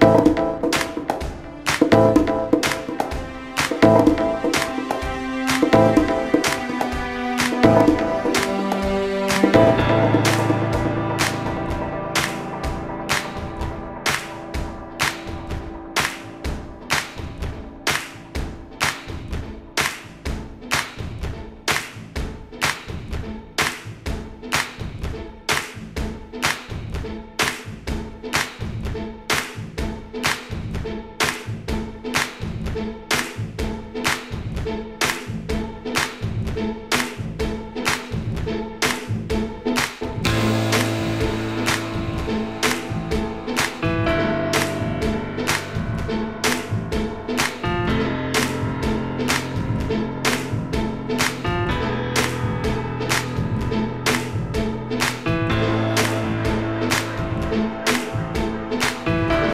Bye.